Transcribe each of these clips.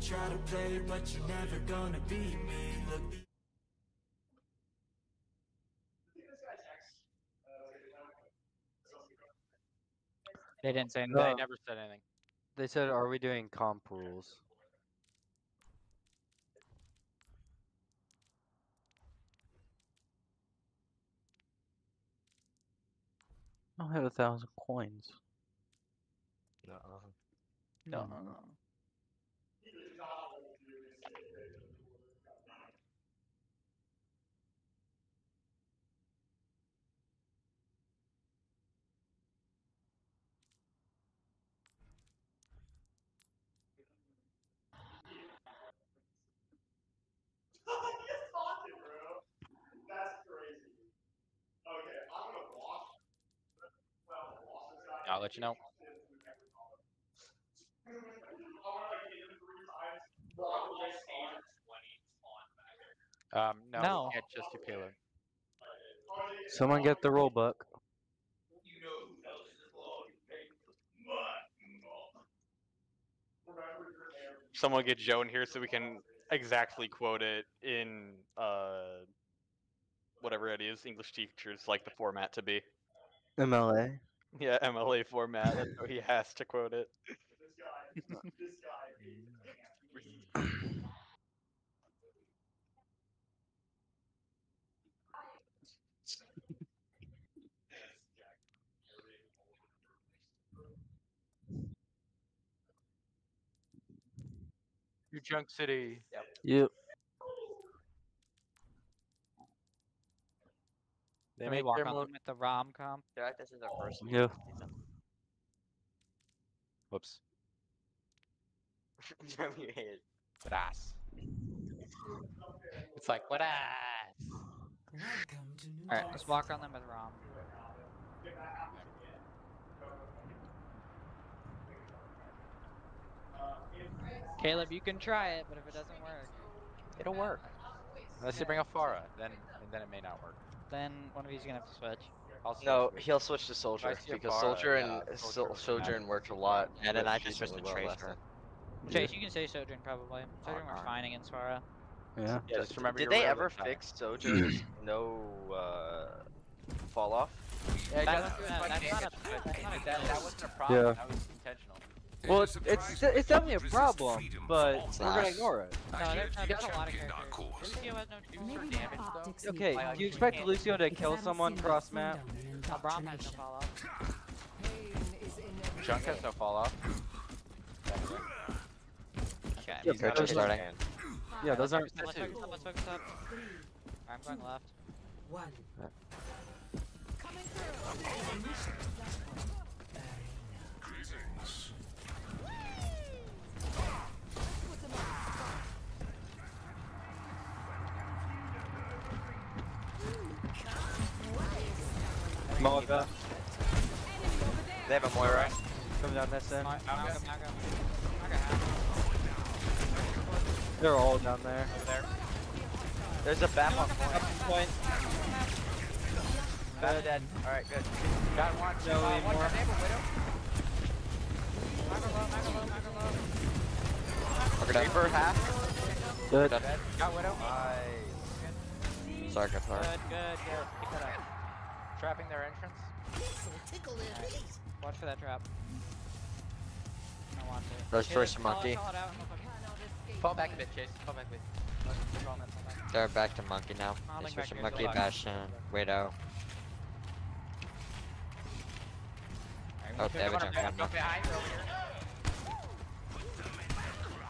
try to play, but you're never gonna beat me. Look. They didn't say anything. No. They never said anything. They said, "Are we doing comp rules?" I don't have a thousand coins. No. No, no, I'll let you know. Um, no, No. we can't just do payload. Someone get the roll book. Someone get Joe in here so we can exactly quote it in uh whatever it is English teachers like the format to be. MLA. Yeah, MLA format. That's how he has to quote it. Your junk city. Yep. They Can we walk their on mo- them with the rom com? feel like this is our first. Oh, yeah. Whoops. Jeremy you hate it. What ass. It's like what ass. Welcome to New Alright, let's walk on them with rom. Caleb, you can try it, but if it doesn't work, It'll work. Unless you bring a Pharah, then and then it may not work. Then one of you's gonna have to switch. I'll switch No, with- he'll switch to soldier because Pharah, soldier yeah, and Soldier Sol- would be worked a lot. And then I just switched to decently well last Tracer. Chase, you can say Sojourn probably. Sojourn works fine against Pharah. Yeah. Yeah, just remember Did they ever attack. fix sojourn's no uh, fall off? Yeah, That was- that- that's not a- that's not a that, that wasn't a problem. Yeah. That was intentional. Well, it's it's, it's definitely a problem, but we're gonna ignore it. No, there's, no, there's a lot of characters. Lucio has no Maybe damage though. Okay, do you you expect Lucio to kill someone cross map? Uh, Braum has no follow. Junk has no fall off. Okay. Yeah, These but are those starting. Yeah, those aren't. Let's focus up, let's focus up. I'm going left. One. Malga, They have a Moira. come down this end. They're all down there. There's a BAP on point. Point. BAP dead. Alright, good. Got one. No, uh, one more. Reaper half. Good. Dead. Dead. Got widow. Nice. Sorry, Qatar. Good, good, good. Keep that up. Trapping their entrance. Watch for that trap. I want it. Those Hit first it, call it, monkey. call it out, and we'll fucking- Fall back a bit, Chase. Fall back a bit. Let's go on that, fall back. They're back to monkey now. I'll They link to monkey, good luck. bastion, widow. Oh, they have a jump Jump on now. behind over here.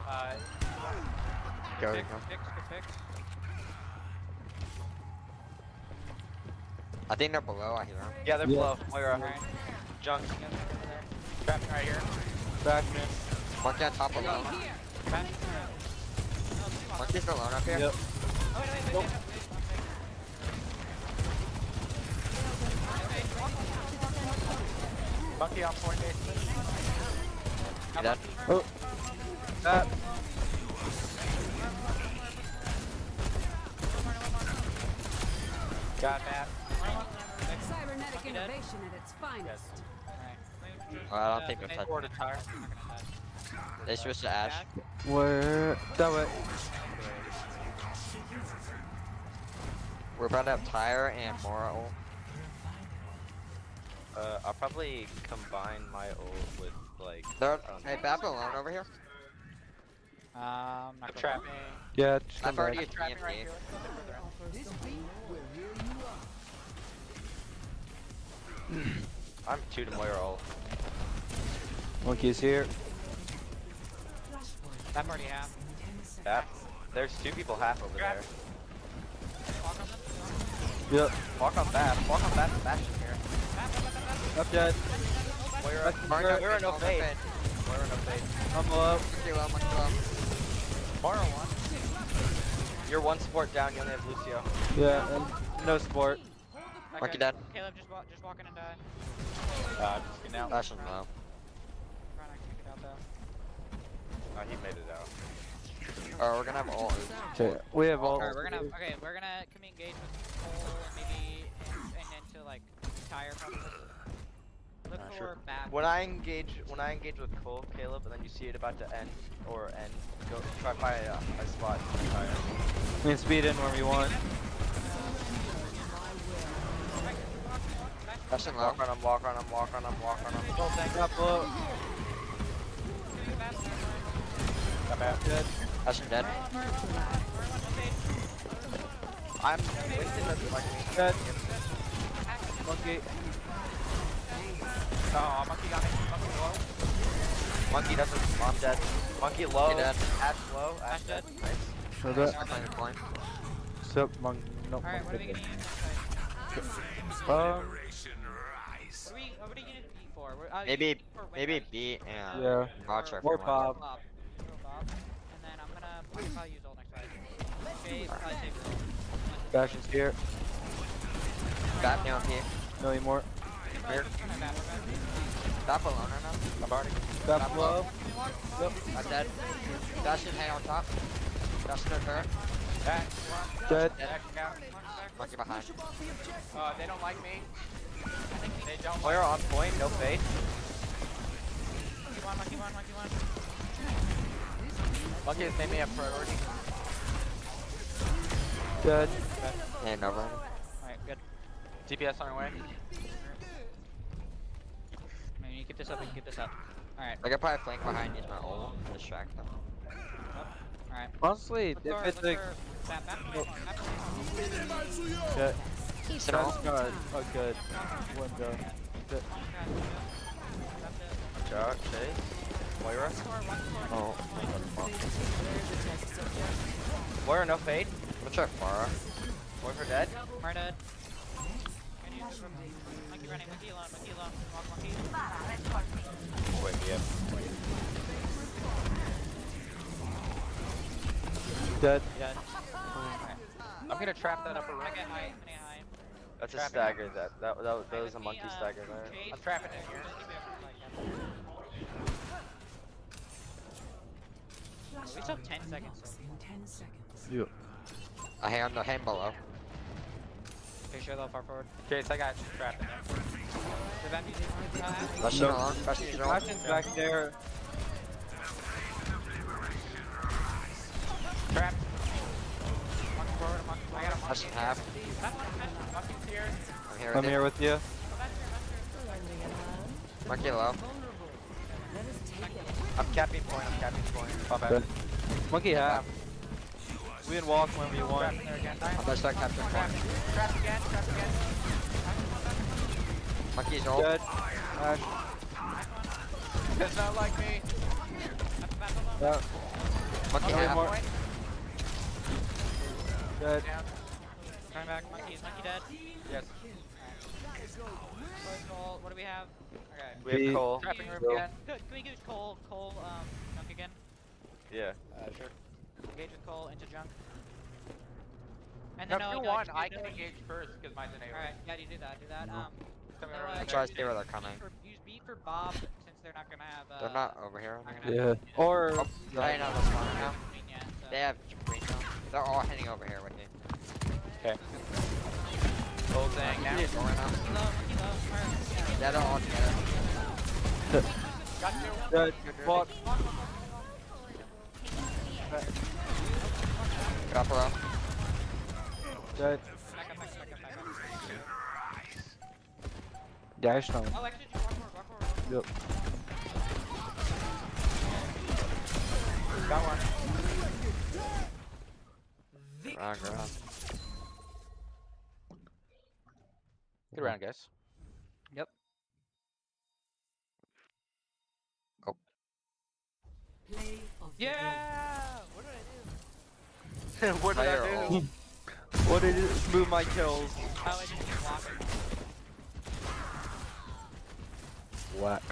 Uh, Go, go. fix, good fix. I think they're below, I hear them. Yeah, they're Yeah. below. Moira. Alright, Junk. you guys over there. trapping right here. Backman. Monkey on top alone. Trap. Monkey's alone up here. Yep. Oh, wait, wait, wait, wait, wait. Monkey on point basement. You? Oh. That. Got that. Cybernetic dead? innovation at its finest. Alright. I don't think the we've main touched Board a tire. I'm not gonna touch. They switched to Ash. Back. Where? That way. We're about to have Tyre and Moira ult. Uh, I'll probably combine my ult with like. They're, um, hey, Babylon over here. Um, not I'm gonna trapping. Yeah, just come I've already back. Trapping right here. I'm two to Moira ult. Monkey's here. I'm already half. Half. There's two people half over there. Walk on them. Yep. Walk on back. Walk on back. Bastion here. Up dead. Moira. Back- Moira, Moira no Moira fade. fade. Moira no fade. I'm low. Monkey low, monkey low. Moira one. You're one support down. You only have Lucio. Yeah, and no support. Monkey Okay. dead. Caleb, just walk, just walk in and die. Uh, just get out. Bastion low. Try not to kick it out though. Oh, he made it out. Oh, we're gonna have all. Okay, we have all. Alright, we're gonna okay, we're gonna can we engage with Cole and maybe and, and into like tire probably. Look Uh, for sure. back. When I engage, when I engage with Cole, Caleb, and then you see it about to end or end, go try by a, a spot. Fire. We can speed in wherever you want. Bastion low. Walk on him, walk on him, walk on him, walk on him. Cole tank. Up low. Come out. Dead. Bastion dead. I'm Winston doesn't like me. Dead. Monkey. Oh, monkey got me. Monkey low. Monkey doesn't. I'm dead. Monkey low. dead. Ash low. Ash Ash dead. dead. Nice. So that. Behind the point. Sup, monk. No. Alright, what are we monkey. gonna use? Um, What are we what are we gonna beat for? We're, uh, Maybe, maybe B and Yeah. Roger. Or if you want. Bob. Bob. Bob. And then I'm gonna probably use ult next fight. Okay, probably save your ult. Bastion's here. Bat down P. No anymore. Here. We're not bad, we're bad. Bat below right now. I'm already. Back Back low. Yep. I'm dead. Bastion hang on top. Bastion at her. Back. Dead. Back out. Monkey behind. Uh, they don't like me. They don't. Moira on point. No fade. Monkey one, monkey one, monkey one. Monkey has made me a priority. Dead. And over. Alright, good. DPS on our way. Maybe you keep this up, we can keep this up. Alright, I could probably flank behind, use my ult, and distract them. Alright. Honestly, Look if for, it's look like. for back, back, Oh. back, back. Shit. Sit That's on. good. Oh, good. Window. Good. Jock, Chase. Moira. Oh. Moira, no fade. I'm gonna try Pharah. Moira dead. We're dead. Can you use monkey running, monkey alone, monkey alone. Walk monkey. Wait, yeah. Dead. Dead. I'm gonna trap that upper I get high, high. That's a Trapping. stagger. That that that, that Hey, was a monkey uh, stagger there. Chase, I'm trapping it here. keep it up, like, We still have 10 seconds. You. I hang on the hang below. Pretty sure they'll far forward. Chase, I got you trapped in there. The back music. Bastion No. alone. Bastion alone. Bastion's back there. Trapped. monkey forward, monkey. I got a monkey. Bastion half. Back one, back, monkey's here. I'm here I'm with here with you. Go back here, back here. Monkey low. I'm capping point. I'm capping point. Pop Good. out. Monkey half. We can walk whenever you want. Trapping there again. I'm gonna start capturing point. Trapped again. Trapped again. Monkey's ult. Dead. Ash. Does not like me. Back, back. Yeah. Monkey half. more. Point. Dead. Down. Coming back, monkey. Is monkey dead? Yes. Close call. What do we have? Okay. We have The- Cole. Trapping room Go. again. Good. Can we use Cole, Cole, um, junk again? Yeah. Uh, sure. Engage with Cole into junk. And Now, then if no, you no, want, just- I can engage first because mine's an A. Alright, yeah, you do that, do that. Um, Coming no, uh. Try to see where they're coming. For, use B for Bob since they're not gonna have. Uh, They're not over here. not gonna Yeah. Or. Oh, they're hanging out this corner now. Queen yet, so. They have green now. They're all heading over here with me. Cole's hanging Monkey out. going now. Monkey low, monkey low. Alright, Yeah, they're all together. Got you. Dead. Walk. Drop around. Dead. On. Oh, actually, just walk forward, walk forward. walk forward. Yep. Got one. Around, around. Good round, guys. Play of Yeah! What did I do? what did Fire I do? What did it move my kills? Oh, I just keep walking. Whack.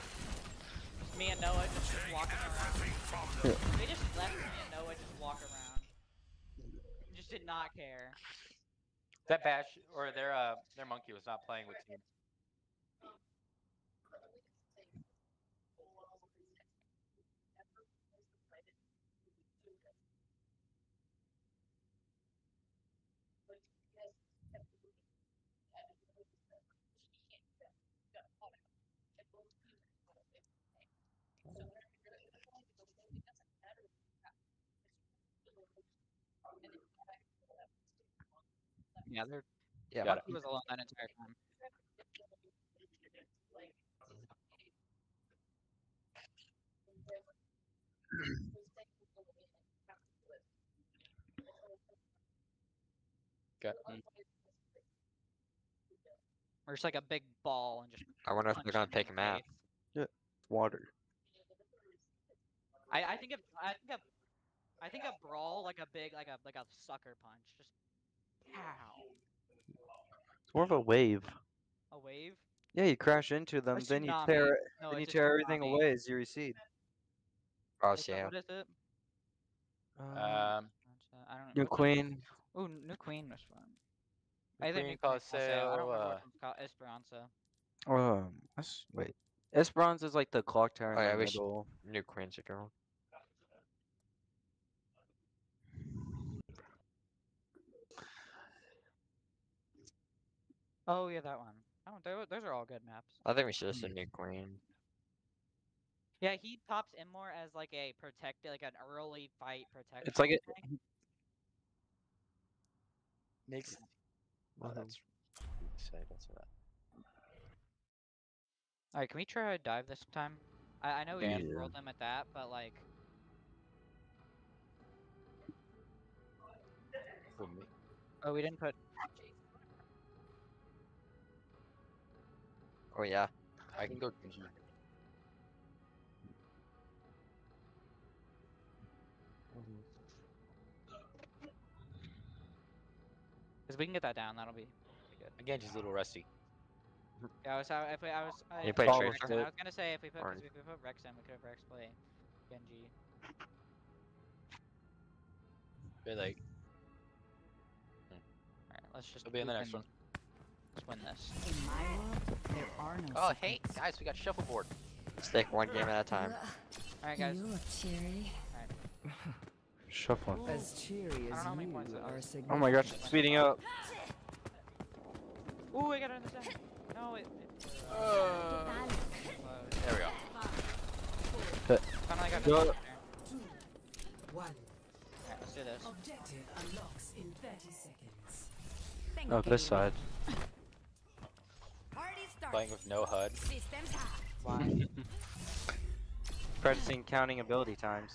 Me and Noah just, just walking around. They just left me and Noah just walk around. Just did not care. That bash or their uh their monkey was not playing with team. Yeah, they're Yeah. Got it. Monkey was alone that entire time. Okay. Mm. Or just like a big ball and just. I wonder if punch they're gonna him in take the him out. face. Water. I I think if I think a I think a brawl like a big like a like a sucker punch just pow It's more of a wave. a wave. Yeah, you crash into them, then you tear No, then you tear everything tsunami. away as you recede. Oh, What's that- yeah. What is it? Um, Um, I don't. know. New Queen. Oh, New Queen was fun. New I think Queen, New Queen also- I don't Colosseo, remember uh, what one's called Esperanza. Um, that's, wait. Esperanza is like the clock tower in Oh, the yeah, we should- middle. New Queen's a girl. Oh yeah, that one. Oh, tho- those are all good maps. I think we should have said mm. New Queen. Yeah, he pops in more as like a protect, like an early fight protector. It's like it. thing. makes. Oh, that's. Say, don't that. All right, can we try a dive this time? I, I know we just Yeah. rolled them at that, but like, oh, we didn't put. Oh yeah. I can go Genji. Cause we can get that down. That'll be. Again, Genji's a little rusty. Yeah, I was. I, if we, I was. I, You play we put Rex I was gonna say if we put, cause if we put Rex in, we could have Rex play Genji. But like, hmm. Alright, let's just. it'll be in the next can- one. Let's win this. In my world, there are no Oh, hey guys, we got shuffleboard. Let's take one game at a time. Alright, guys. You look cheery. Shuffling. As cheery I don't know as how many you are. Oh my gosh, it's speeding up. Ooh, I got it in the center. No, it. it Uh, there we go. finally got it in Go. the. One. Alright, let's do this. Objective unlocks in 30 seconds. Oh, this side. Party starts. Playing with no HUD. Why? Practicing counting ability times.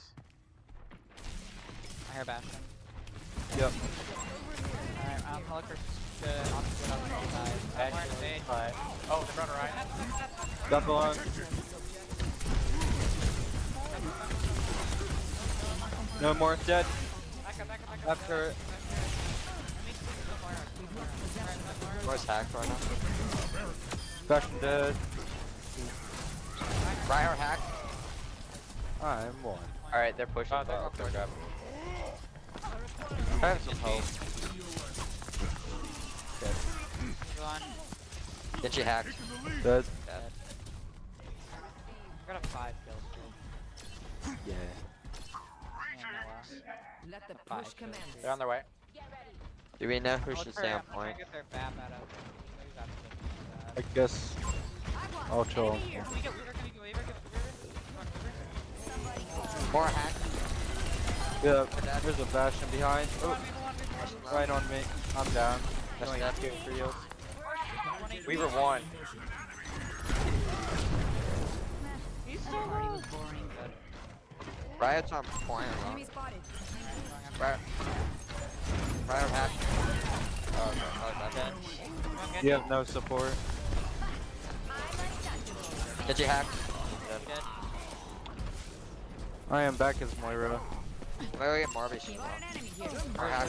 I hear Bastion. Yep. Alright, um, I'll look for the opposite on the side. I'm wearing a fade. But oh, the runner right. Got the one. No more dead. Back up, back up, back up. After it. Where's hacked right now? Bastion dead. Reinhardt hacked. I'm one. Alright, they're pushing. Oh, they're top. up there, grab. I have some hope. Go on. Get you hacked. Dead. Dead. I got a five kills, dude. Yeah. Me and Noah. Let the push kills. They're on their way. Do we know who I'll should stay on I'm point? to get their bap out of. Maybe that's what I it is. guess I'll chill. Can we get Weaver? Can we get Weaver? Get Weaver? More hack. Yeah, there's a Bastion behind. Oh, right on me. I'm down. That's Going dead. to for you. Weaver one. He's so low. Riot's on point. though. Enemy spotted. Riot. Riot hack. Oh, okay. Oh, that's. You have no support. Did you hack? Good. I am back as Moira. Wait, wait, Marby shit. Spotted an enemy here. Hack.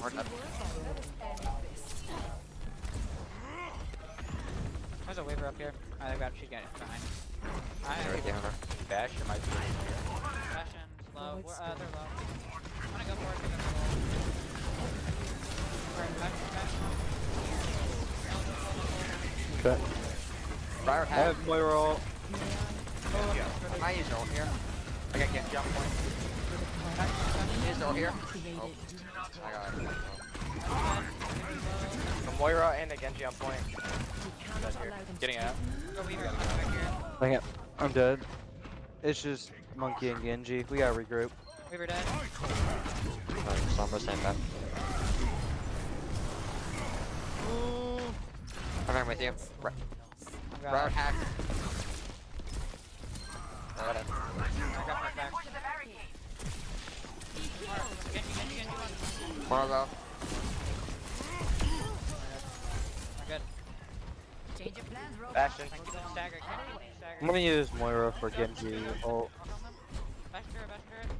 More. There's a Weaver up here. I grabbed. She's getting behind. I Right behind her. Bash or might be here. Bastion's low. We're, uh, they're low. I'm gonna go for it. 'cause they're low. Alright, Bastion, Bastion. Okay. Riot I hack. have Moira ult. Am I using ult here? I got get jump point. Use ult here? Activated. Oh. I got it. The Moira and the Genji on point. We cannot allow them Getting out. Go Weaver. Come back here. Dang it. I'm dead. It's just Monkey and Genji. We gotta regroup. Weaver dead. Oh, Sombra staying back. I'm with you. Ri- I got, hack. I got it. I got my back. More good. change your plans, Rob. Bastion. I keep them staggered. Keep them I'm gonna use Moira for Genji ult. Bastion Bastion.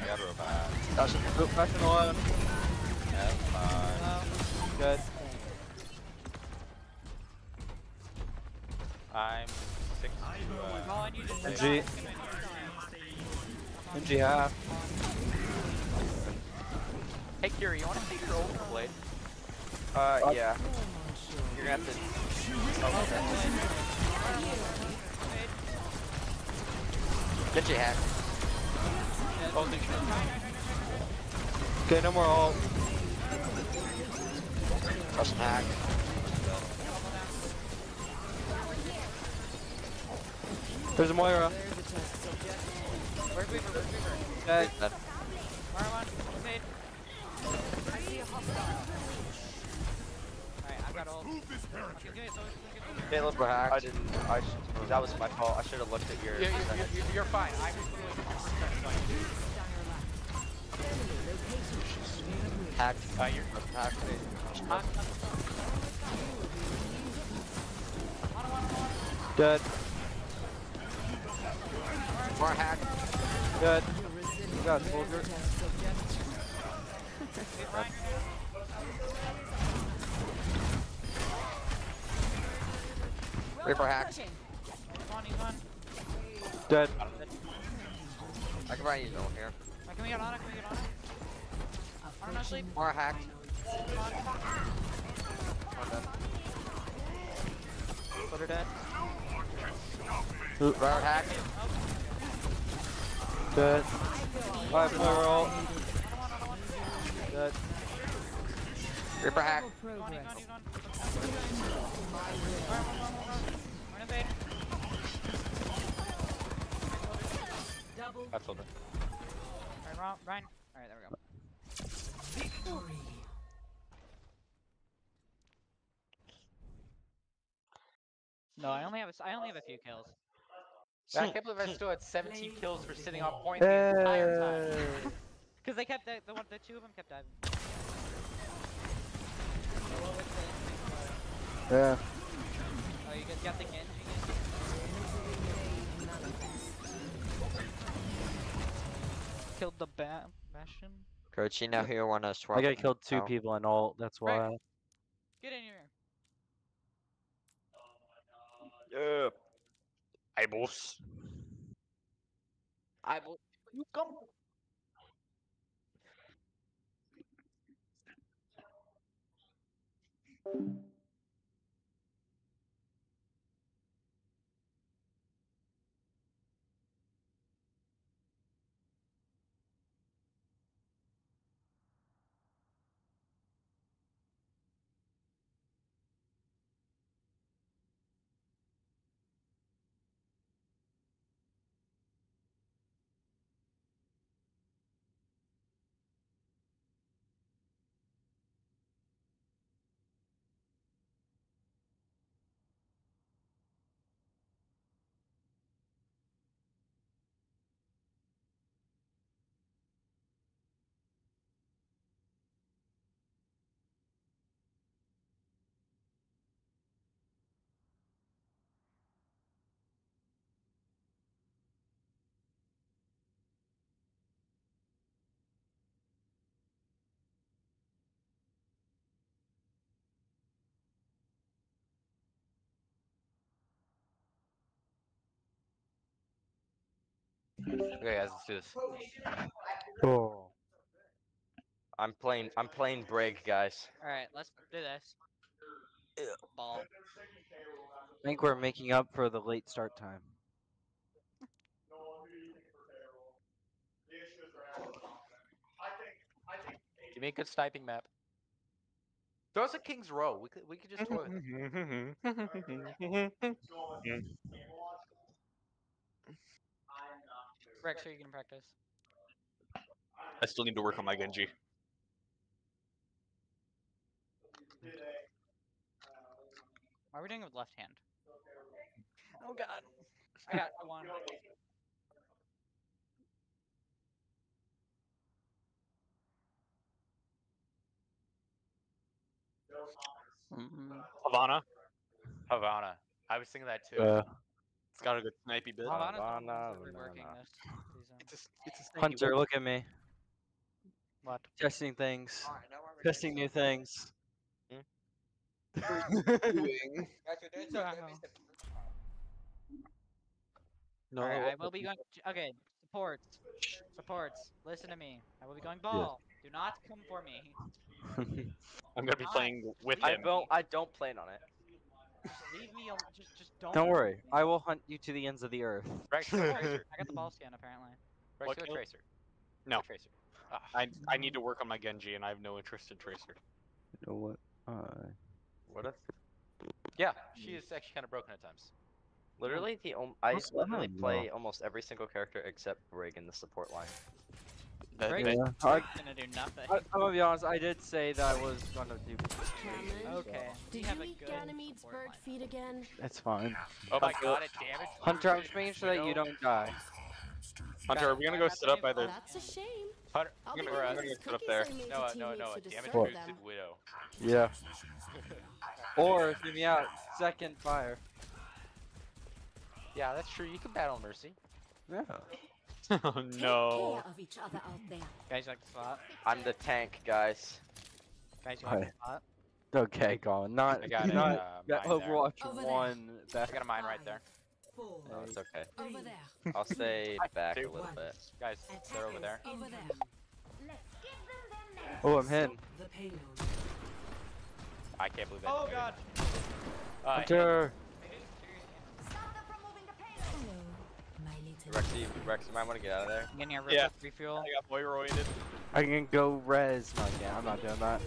I got a robot. That's Oh, Bastion alive. That's fine. Good. I'm six to uh, Colin, you just Genji. Genji half. Hey Kiri, you wanna see your ultra blade? Uh, yeah. You're gonna have to. Genji hack. Oh, did Okay, no more ult. Russian hack. There's a Moira. Where's Weaver? Where's Weaver? Dead. Dead. Fire one. Fade. Alright, I've got ult. Okay, good, so we can get Caleb, We're hacked. I didn't. I sh- that was my fault. I should have looked at your. You're, you're, you're, you're fine. I'm Hack. uh, you're, Hack. Dead. More hack. Dead. We got a soldier. Reaper hack. He's on, he's on. Dead. I can probably use ult here. Alright, can we get on it? Can we get on it? I don't know, sleep. More hack. Soldier dead. Riot hack. Dead. I have Moira ult. Dead. Reaper hack. He's on, he's on, he's on. Alright, one more, one more. We're gonna that's over. Alright, Ryan. Alright, there we go. Victory. No, I only have a, s- I only have a few kills. I can't believe I still had 17 kills for sitting on point the entire time. Cause they kept the, the one, the two of them kept diving. Yeah. Oh, you guys got the Genji. Killed the ba Bastion. Coach, you know who you want to swap? I got killed two Oh. people in all. That's Right. why. Get in here. Yeah. Eyeballs. Eyeballs. You come. Okay, guys, let's do this. Oh. I'm playing. I'm playing Brig, guys. Alright, let's do this. Ball. I think we're making up for the late start time. Give me a good sniping map. Throw us a King's Row. We could we could just toy with it. Rex, are you gonna practice? I still need to work on my Genji. Why are we doing it with left hand? Oh god. I got one. Havana. Havana. I was thinking that too. Uh, It's got a good snipey bit. Havana's not Havana, reworking banana. this season. It's a, s- it's a Hunter, whip. look at me. What? Testing things. Testing new things. Hmm? No. Alright, I will be going. Okay, supports. Supports. Listen to me. I will be going ball. Do not come for me. I'm gonna be playing with I him. don't. I don't plan on it. Just leave me alone. Just, just don't. Don't worry. me. I will hunt you to the ends of the earth. Rex, go Tracer. I got the ball scan apparently. Rex, What go? Tracer. No. Go Tracer. Ah, I I need to work on my Genji, and I have no interest in Tracer. You know what? Uh, What if? Yeah, she is actually kind of broken at times. Literally the om- I literally play almost every single character except Brig in the support line. That- Great. yeah. I'm gonna do nothing. I, I'm gonna be honest. I did say that I was gonna do. Okay. Did we have you a eat good Ganymede's bird line. feed again? It's fine. Oh my god, it damaged. Hunter, I'm just making sure that you don't die. Hunter, are we gonna go sit up by the? That's a shame. Hunter, I'll gonna be go- the I'm gonna go sit up there. I made no, no, no, to it damaged serve boosted. Widow. Yeah. Or hear me out. Second fire. Yeah, that's true. You can battle Mercy. Yeah. oh no. care of each other out there. Guys, like the spot? I'm the tank, guys. Guys, you like the spot? Okay, Colin. Not I got a not uh, that mine there. Overwatch Over there. one. Back. I got a mine right there. Four. No, it's okay. Over there. I'll stay back a Dude. little bit. Guys, they're over there. Over there. Oh, I'm hit. I can't believe that. Oh didn't god. hit. Uh, Hunter. Rexy, Rex, you might want to get out of there. I'm getting a Yeah. real refuel. I got boy roided. I can go res. No, I can't. I'm not doing that.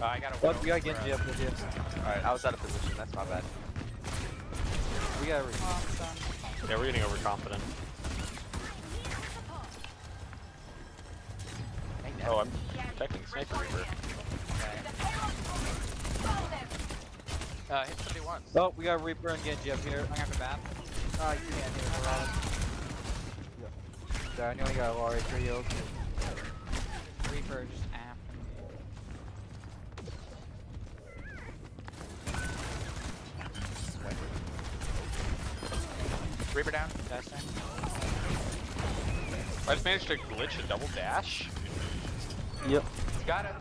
Uh, I got a What? We gotta for, get uh, you up with you. Alright, I was out of position. That's my bad. We gotta. Re- Oh, Yeah, we're getting overconfident. Oh, I'm checking sniper reaper. Uh, hit somebody once. oh, we got Reaper and Genji up here. I'm after bat. Ah, you can't hit it around. Yeah. Daniel, you got a Lari for heals. Reaper just after me. Reaper down. Testing. I just managed to glitch a double dash. Yep. Got it.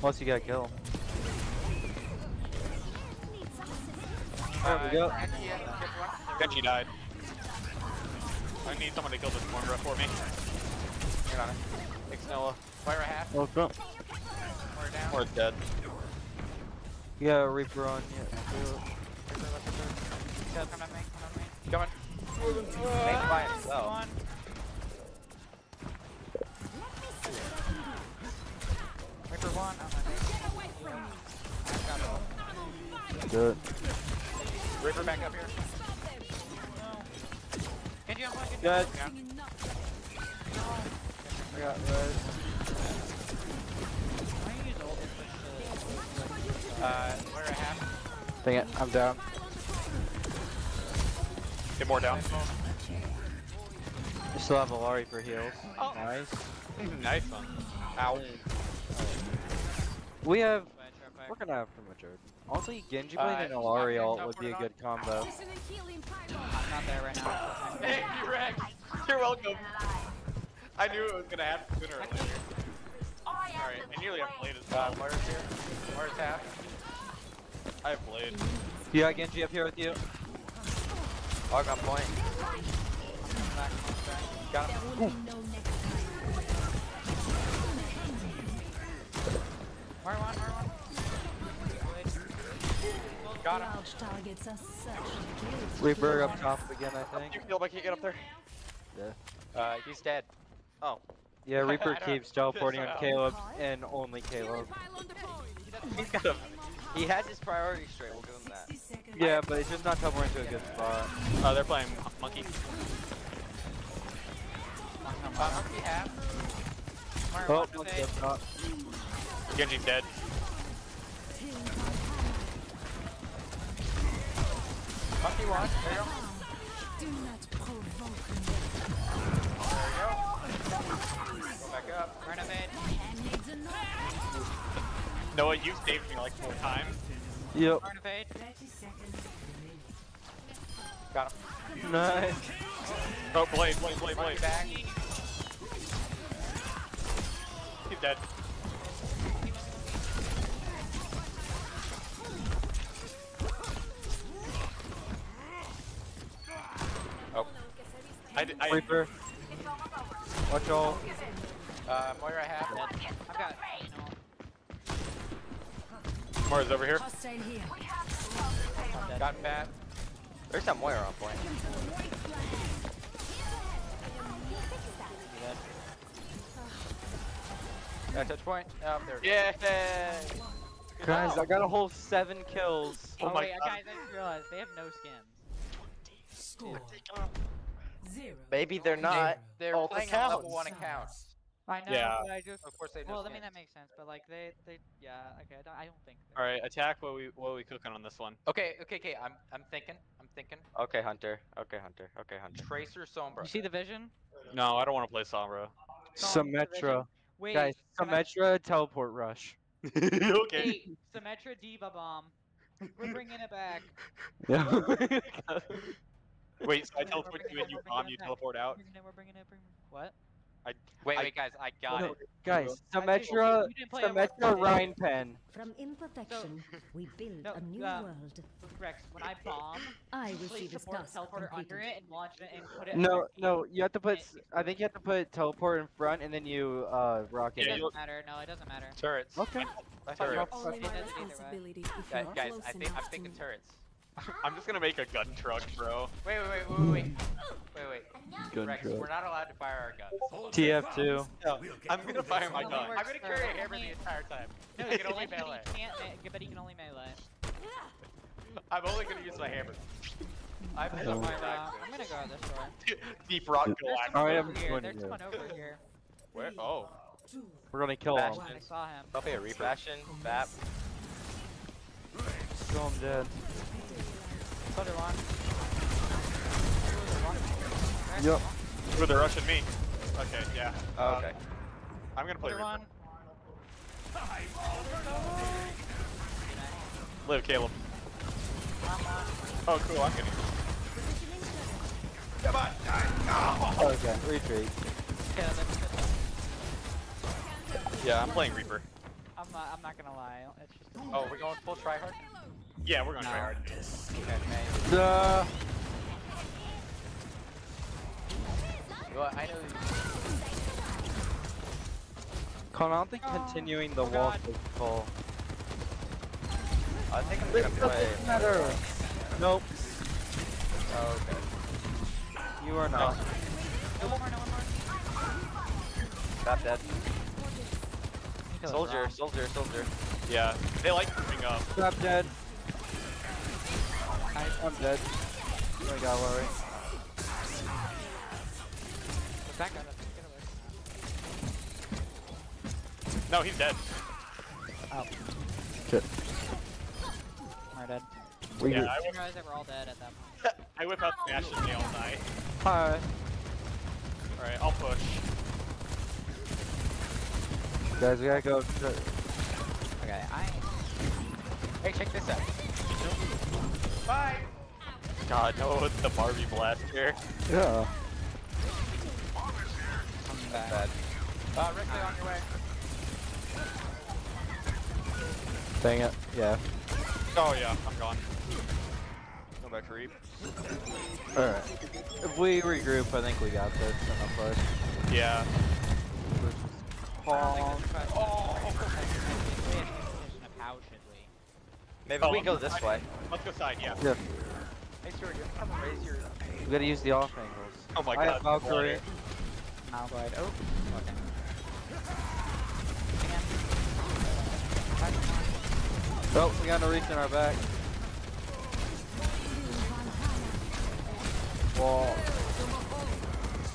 Plus, you gotta kill There we go. Genji, yeah, get one. Genji died. I need someone to kill this Moira for me. Get on it. Thanks, Noah. Fire a half. Oh, front. Fire down. Or dead. You got a Reaper on you. Go, come at me, come at me. Coming. Tank by himself. One. Reaper one. Oh my god. Good. Reaper back up here. Genji on one, Genji Good. on one. I got res. Why don't you use ult and push the- Uh, fire a half. Dang it, I'm down. Get more down. I still have a Lari for heals. Oh. Nice. nice one. Ow. We have. Switch real quick. We're gonna have pretty much everything. Honestly, Genji Uh, playing an Illari shotgun, ult would be a good combo. I'm not there right now. Thank you, Rex. You're welcome. I knew it was gonna happen sooner or later. Alright, I nearly have played as Uh, well. Moira's here. Moira's half. I have blade. You got Genji up here with you? Hog on point. Got him. There will be Got him. Large targets are Reaper up top again, I think. You feel like you get up there? Uh, he's dead. Oh. Yeah, Reaper keeps teleporting on uh, Caleb and only Caleb. He's got a. He has his priorities straight. We'll give him that. Yeah, but he's just not teleporting to a good spot. Oh, they're playing monkey. Uh, monkey half. Where Oh, one to monkey up top. Genji's dead. Monkey one. There you go. Do not provoke me. There you go. Go back up. Where to fade? Hand needs a knife. Noah, you saved me like four times. Yep. Where to fade? 30 seconds. Got him. Nice. Oh, blade, blade, blade, blade. Back. He's dead. I, d- I, Reaper. Watch all. Uh, Moira half. Dead. I've got, you know. Mars over here. Here. Got fat. There's that Moira on point. Uh, touch point. Oh, there. Yeah. Guys, I got a whole seven kills. Oh Oh, my wait, God. guys, I just realized they have no skins. Score. Zero. Maybe they're not. They're all playing on accounts. level one account. I know, Yeah. but I just. Of course they know Well, I mean that makes sense, but like they, they, yeah, okay, I don't, I don't think. All right, attack. What we what we cooking on this one? Okay, okay, okay. I'm, I'm thinking. I'm thinking. Okay, Hunter. Okay, Hunter. Okay, Hunter. Tracer Sombra. You see the vision? No, I don't want to play Sombra. Symmetra. Wait, Guys, Symmetra teleport rush. okay. Wait, Symmetra D.Va Bomb. We're bringing it back. Yeah. Wait, so I teleport you it- and you bomb, you teleport out? bringing it, we're bringing it, bringing What? Wait, I- wait, guys. I got No, it. Guys, I did- Symmetra, you didn't play it Symmetra Rhine Pen. From imperfection, we build No, a new uh, world. Rex, when I bomb, I place receive a support task teleporter under completed. it and launch it and put it. No, no, you have to put. I think you have to put teleport in front and then you uh rocket. It Yeah, it. doesn't matter. No, it doesn't matter. Turrets. Okay. I thought you turrets. were- Only my doesn't either way. responsibility if Guys, you're guys close I think I'm enough thinking turrets. I'm just gonna make a gun truck, bro. Wait, wait, wait, wait, wait, wait, wait, wait. Gun Rex, truck. we're not allowed to fire our guns. TF2. No, I'm gonna fire my gun. I'm gonna carry a hammer the entire time. No, he can only melee. can't, but he can only melee. I'm only gonna use my hammer. I have no My, back. uh, I'm gonna go this way. Deep rock There's galactic. someone Alright, I'm over here. There's someone over here. Where? Oh. We're gonna kill him. Bastion. I saw him. Probably a Reaper. Bastion, Bap. Kill him dead. Thunder one. Yep. Ooh, they're rushing me. Okay, yeah. Oh, Um, okay. I'm gonna play Reaper. one. Live, Caleb. Oh, cool. I'm getting. Okay, retreat. Okay, that's good. Yeah, I'm playing Reaper. I'm not. I'm not gonna lie. It's just. Oh, we're going full tryhard? Yeah, we're gonna try No. hard. Okay. Duh. You know what, I know Con, I don't think continuing the Oh, walk God. is cool. I think I'm It gonna play. doesn't matter. Nope, Oh, okay. you are not. No one more. No one more. Bap dead. Soldier, soldier, soldier. Yeah, they like moving up. Stop dead. I'm dead. Oh my god, worry. Back out. Get away. No, he's dead. Oh. Shit. We're dead. We Yeah. I You whip, guys that we're all dead at that point. I whip out Smash and Nail Knight. Hi. Alright, I'll push. Guys, we gotta go. Okay, I. Hey, check this out. God, no, with the Barbie blast here. Yeah. I'm back. Bad. Uh, Rick, on your way. Dang it. Yeah. Oh yeah, I'm gone. Go back to Reap. Alright. If we regroup, I think we got this enough us. Yeah. Calm. Oh! How we? Maybe Oh, we go this sorry. way. Let's go side, yeah. Yeah. Make sure you come raise your. We gotta use the off angles. Oh my I have god. Valkyrie. Now go ahead. Oh, okay. Oh, we got no reach in our back. Wall.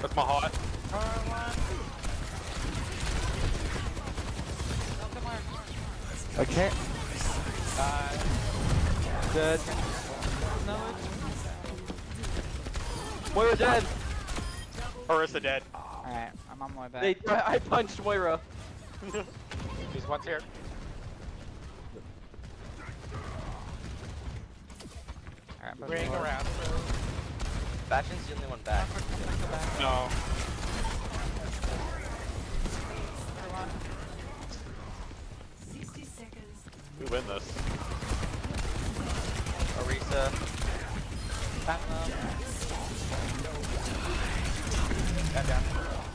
That's my hot. I can't. Uh, Dead. Moira dead. Orisa dead. Alright, I'm on my back. They, I punched Moira. He's one's here. Alright, but Ring around. Bastion's the only one back. No. Sixty. We win this. Orisa. Got down.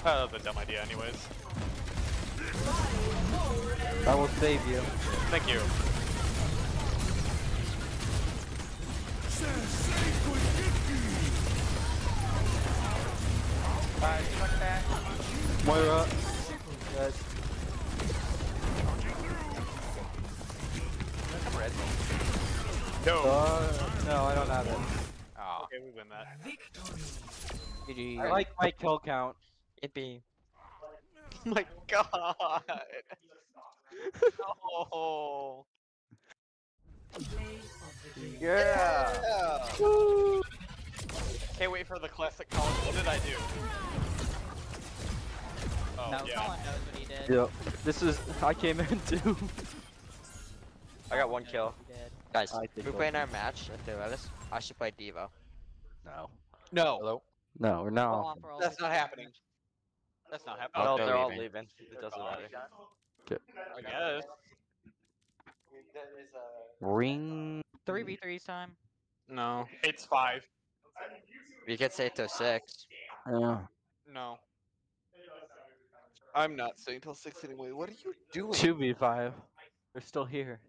Uh, that's a dumb idea anyways. I will save you. Thank you. Alright, fuck that. Moira. Dead. Come red. No. Uh, no, I don't have it. Oh. Okay, we win that. GG. I like my kill count. Yippee. Oh my god. no. Play of the. Yeah. Can't wait for the classic college. What did I do? Oh, no, yeah. Colin knows what he did. Yep. This is. I came in too. I got one Knows kill. What he did. Guys, I if think we so. play in our match at Duelis, I should play D.Va. No. No. Hello. No, we're not. on for all That's not happening. That's not happening. No, they're they're all leaving. leaving. It doesn't matter. I guess. Ring. 3v3's time. No. It's five. We could say to six. Yeah. No. I'm not staying till six anyway. What are you doing? Two v five. They're still here.